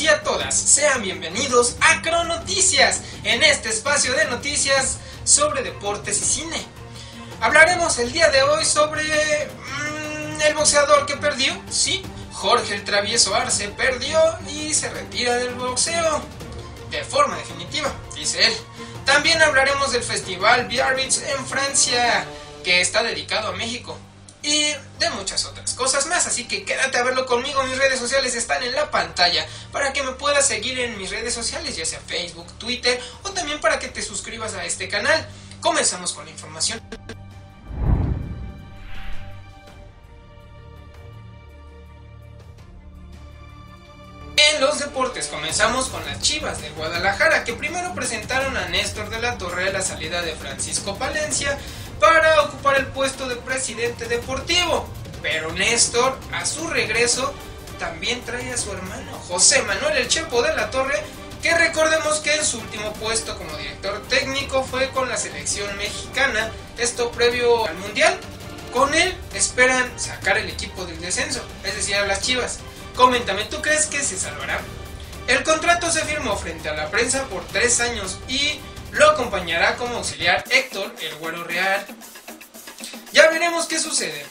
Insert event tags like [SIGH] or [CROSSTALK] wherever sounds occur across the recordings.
y a todas, sean bienvenidos a Cronoticias, en este espacio de noticias sobre deportes y cine. Hablaremos el día de hoy sobre mm, el boxeador que perdió, sí, Jorge el Travieso Arce perdió y se retira del boxeo, de forma definitiva, dice él. También hablaremos del festival Biarritz en Francia, que está dedicado a México y de muchas otras cosas más. Así que quédate a verlo conmigo. Mis redes sociales están en la pantalla para que me puedas seguir en mis redes sociales, ya sea Facebook, Twitter o también para que te suscribas a este canal. Comenzamos con la información. En los deportes comenzamos con las Chivas de Guadalajara que primero presentaron a Néstor de la Torre a la salida de Francisco Palencia para ocupar el puesto de presidente deportivo. Pero Néstor, a su regreso, también trae a su hermano José Manuel El Chepo de la Torre, que recordemos que en su último puesto como director técnico fue con la selección mexicana, esto previo al Mundial. Con él esperan sacar el equipo del descenso, es decir, a las Chivas. Coméntame, ¿tú crees que se salvará? El contrato se firmó frente a la prensa por tres años y lo acompañará como auxiliar Héctor, el güero real. Ya veremos qué sucede.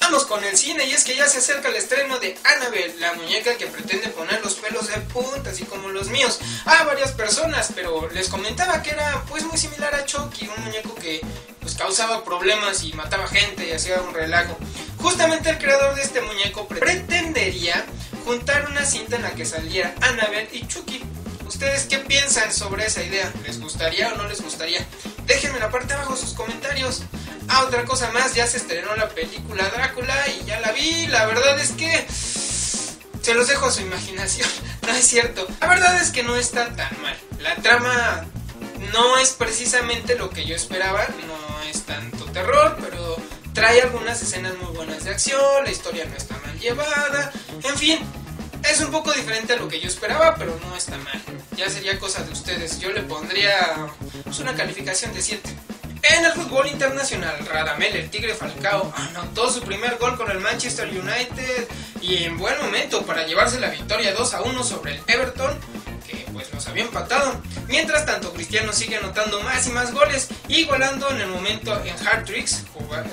Vamos con el cine y es que ya se acerca el estreno de Annabelle, la muñeca que pretende poner los pelos de punta, así como los míos, a varias personas, pero les comentaba que era pues muy similar a Chucky, un muñeco que pues causaba problemas y mataba gente y hacía un relajo. Justamente el creador de este muñeco pretendería juntar una cinta en la que saliera Annabelle y Chucky. ¿Ustedes qué piensan sobre esa idea? ¿Les gustaría o no les gustaría? Déjenme en la parte de abajo sus comentarios. Ah, otra cosa más, ya se estrenó la película Drácula y ya la vi. La verdad es que se los dejo a su imaginación. [LAUGHS] No es cierto. La verdad es que no está tan mal. La trama no es precisamente lo que yo esperaba. No es tanto terror, pero trae algunas escenas muy buenas de acción. La historia no está mal llevada. En fin, es un poco diferente a lo que yo esperaba, pero no está mal. Ya sería cosa de ustedes. Yo le pondría pues, una calificación de 7. En el fútbol internacional, Radamel, el Tigre Falcao, anotó su primer gol con el Manchester United y en buen momento para llevarse la victoria 2 a 1 sobre el Everton, había empatado. Mientras tanto, Cristiano sigue anotando más y más goles, igualando en el momento en hard tricks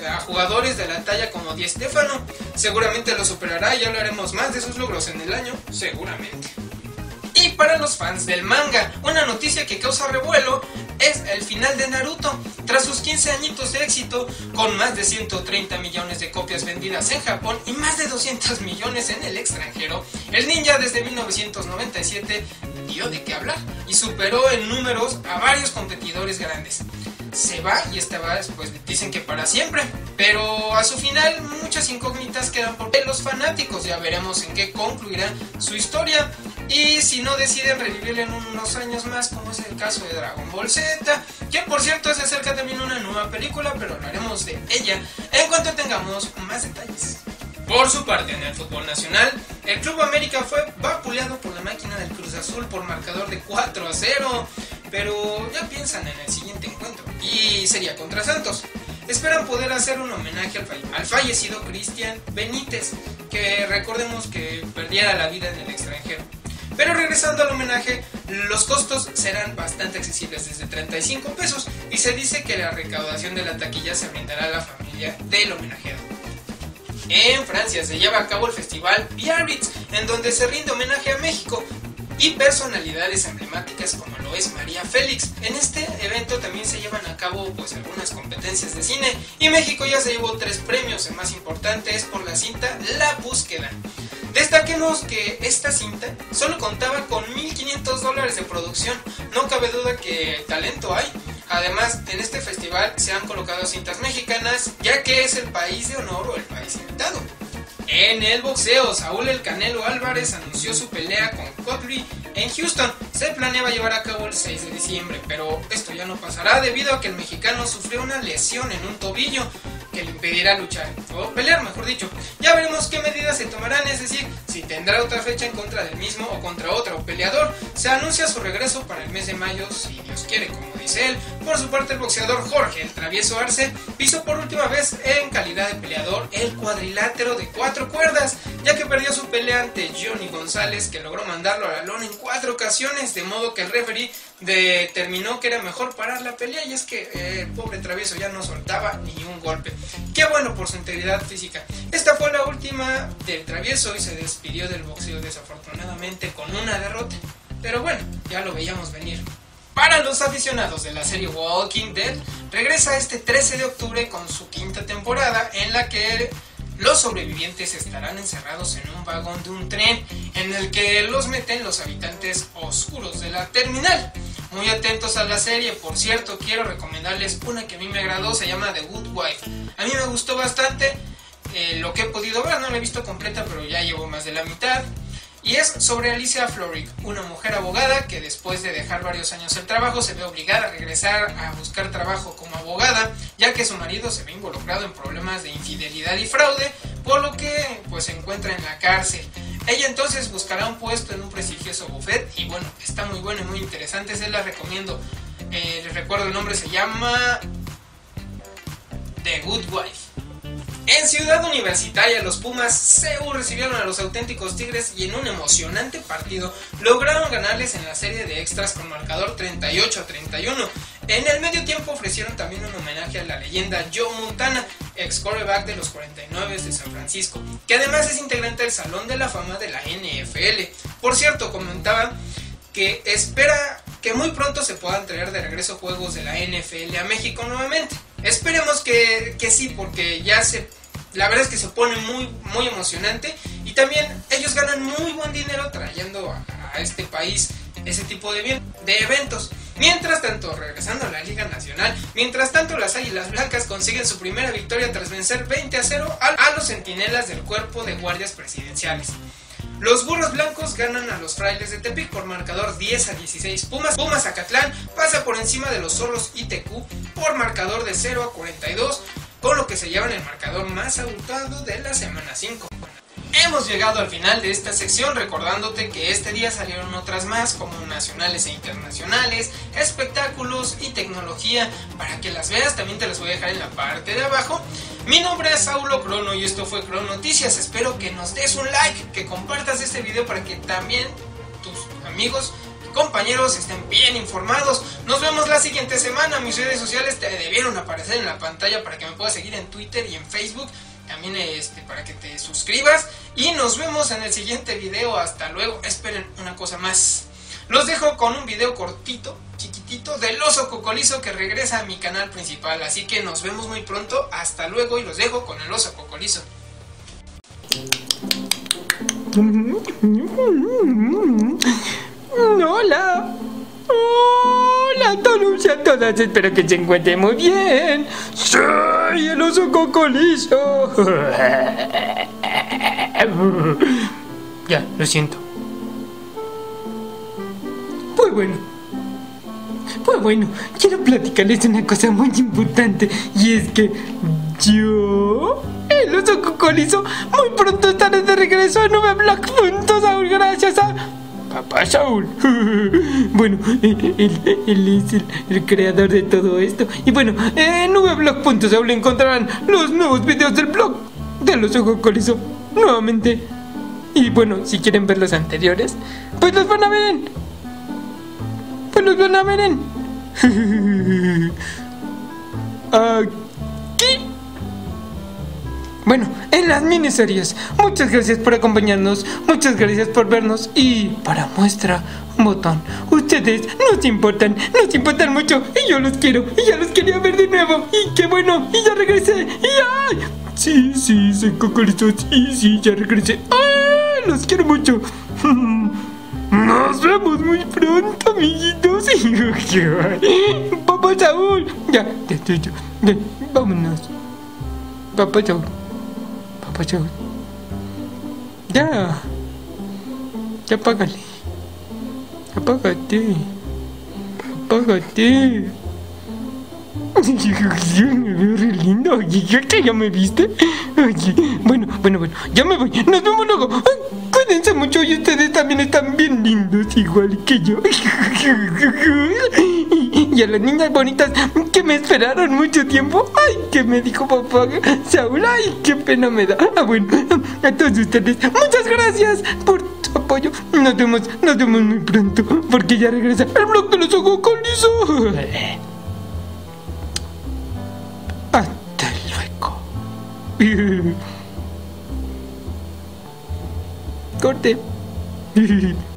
a jugadores de la talla como Di Stefano. Seguramente lo superará y hablaremos más de sus logros en el año, seguramente. Y para los fans del manga, una noticia que causa revuelo es el final de Naruto. Tras sus 15 añitos de éxito, con más de 130 millones de copias vendidas en Japón y más de 200 millones en el extranjero, el ninja desde 1997 dio de qué hablar y superó en números a varios competidores grandes. Se va y esta vez pues dicen que para siempre, pero a su final muchas incógnitas quedan por los fanáticos, ya veremos en qué concluirá su historia. Y si no deciden revivirla en unos años más, como es el caso de Dragon Ball Z, que por cierto se acerca también una nueva película, pero hablaremos de ella en cuanto tengamos más detalles. Por su parte, en el fútbol nacional, el Club América fue vapuleado por la máquina del Cruz Azul por marcador de 4 a 0, pero ya piensan en el siguiente encuentro, y sería contra Santos. Esperan poder hacer un homenaje al, al fallecido Cristian Benítez, que recordemos que perdiera la vida en el extranjero. Pero regresando al homenaje, los costos serán bastante accesibles, desde 35 pesos, y se dice que la recaudación de la taquilla se brindará a la familia del homenajeado. En Francia se lleva a cabo el festival Biarritz, en donde se rinde homenaje a México y personalidades emblemáticas como lo es María Félix. En este evento también se llevan a cabo pues algunas competencias de cine y México ya se llevó tres premios, el más importante es por la cinta La Búsqueda. Destaquemos que esta cinta solo contaba con 1.500 dólares de producción, no cabe duda que talento hay. Además, en este festival se han colocado cintas mexicanas, ya que es el país de honor o el país invitado. En el boxeo, Saúl El Canelo Álvarez anunció su pelea con Cotry en Houston. Se planeaba llevar a cabo el 6 de diciembre, pero esto ya no pasará debido a que el mexicano sufrió una lesión en un tobillo que le impedirá luchar, o pelear mejor dicho. Ya veremos qué medidas se tomarán, es decir, si tendrá otra fecha en contra del mismo o contra otro peleador. Se anuncia su regreso para el mes de mayo, si Dios quiere, como Por su parte, el boxeador Jorge, el travieso Arce, pisó por última vez en calidad de peleador el cuadrilátero de cuatro cuerdas, ya que perdió su pelea ante Johnny González, que logró mandarlo a la lona en cuatro ocasiones, de modo que el referee determinó que era mejor parar la pelea y es que eh, el pobre travieso ya no soltaba ni un golpe. Qué bueno por su integridad física. Esta fue la última del travieso y se despidió del boxeo desafortunadamente con una derrota. Pero bueno, ya lo veíamos venir. Para los aficionados de la serie Walking Dead, regresa este 13 de octubre con su quinta temporada en la que los sobrevivientes estarán encerrados en un vagón de un tren en el que los meten los habitantes oscuros de la terminal. Muy atentos a la serie, por cierto, quiero recomendarles una que a mí me agradó, se llama The Good Wife. A mí me gustó bastante eh, lo que he podido ver, no la he visto completa, pero ya llevo más de la mitad. Y es sobre Alicia Florrick, una mujer abogada que después de dejar varios años el trabajo se ve obligada a regresar a buscar trabajo como abogada, ya que su marido se ve involucrado en problemas de infidelidad y fraude, por lo que pues se encuentra en la cárcel. Ella entonces buscará un puesto en un prestigioso buffet y bueno, está muy bueno y muy interesante, se la recomiendo. Eh, les recuerdo el nombre, se llama The Good Wife. En Ciudad Universitaria, los Pumas CU recibieron a los auténticos Tigres y en un emocionante partido lograron ganarles en la serie de extras con marcador 38 a 31. En el medio tiempo ofrecieron también un homenaje a la leyenda Joe Montana, ex quarterback de los 49 de San Francisco, que además es integrante del Salón de la Fama de la NFL. Por cierto, comentaba que espera que muy pronto se puedan traer de regreso juegos de la NFL a México nuevamente. Esperemos que, sí, porque ya se... La verdad es que se pone muy, muy emocionante y también ellos ganan muy buen dinero trayendo a, este país ese tipo de, de eventos. Mientras tanto, regresando a la Liga Nacional, mientras tanto las Águilas Blancas consiguen su primera victoria tras vencer 20 a 0 a los centinelas del cuerpo de guardias presidenciales. Los burros blancos ganan a los frailes de Tepic por marcador 10 a 16. Pumas, Pumas Acatlán pasa por encima de los zorros ITQ por marcador de 0 a 42, con lo que se llevan el marcador más abultado de la semana 5. Hemos llegado al final de esta sección recordándote que este día salieron otras más como nacionales e internacionales, espectáculos y tecnología. Para que las veas también te las voy a dejar en la parte de abajo. Mi nombre es Saulo Crono y esto fue Crono Noticias. Espero que nos des un like, que compartas este video para que también tus amigos compañeros estén bien informados. Nos vemos la siguiente semana. Mis redes sociales te debieron aparecer en la pantalla para que me puedas seguir en Twitter y en Facebook también este, para que te suscribas y nos vemos en el siguiente video. Hasta luego. Esperen una cosa más. Los dejo con un video cortito, chiquitito, del oso cocolizo que regresa a mi canal principal. Así que nos vemos muy pronto. Hasta luego y los dejo con el oso cocolizo. Hola. Hola todos a todas, espero que se encuentren muy bien. Soy el oso cocolizo. [LAUGHS] Ya, lo siento. Bueno. Pues bueno, quiero platicarles una cosa muy importante y es que yo, el oso cocolizo, muy pronto estaré de regreso a Nube Black Saúl, gracias a Papá Saúl. [LAUGHS] bueno, él, es el, creador de todo esto. Y bueno, en nubblog.saúl encontrarán los nuevos videos del blog de los ojos colizo nuevamente. Y bueno, si quieren ver los anteriores, pues los van a ver. Pues los van a ver en. Aquí. Bueno, en las miniseries. Muchas gracias por acompañarnos, muchas gracias por vernos y para muestra un botón. Ustedes nos importan, nos importan mucho y yo los quiero y ya los quería ver de nuevo y qué bueno y ya regresé y ay. Sí, sí, soy Cocolito, sí, sí, ya regresé. ¡Ay! Los quiero mucho. [LAUGHS] Nos vemos muy pronto, amiguitos. [LAUGHS] Papá Saúl. Ya, ya, ya, ya. Vámonos. Papá Saúl. Papá Saúl. Ya. Ya apágale. Apágate. Apágate. Me veo re lindo. ¿Ya me viste? Bueno, bueno, bueno. Ya me voy. Nos vemos luego. Cuídense mucho y ustedes también están bien lindos, igual que yo. y a las niñas bonitas que me esperaron mucho tiempo. Ay, que me dijo papá Saúl, ay, qué pena me da. Ah, bueno, a todos ustedes, muchas gracias por tu apoyo. Nos vemos, nos vemos muy pronto, porque ya regresa el blog de los ojos con liso. Hasta luego. Corte. [LAUGHS]